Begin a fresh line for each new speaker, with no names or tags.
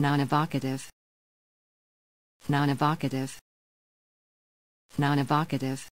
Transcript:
Non-evocative. Non-evocative. Non-evocative.